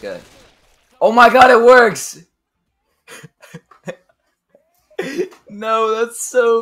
Good. Oh my god, it works! no, that's so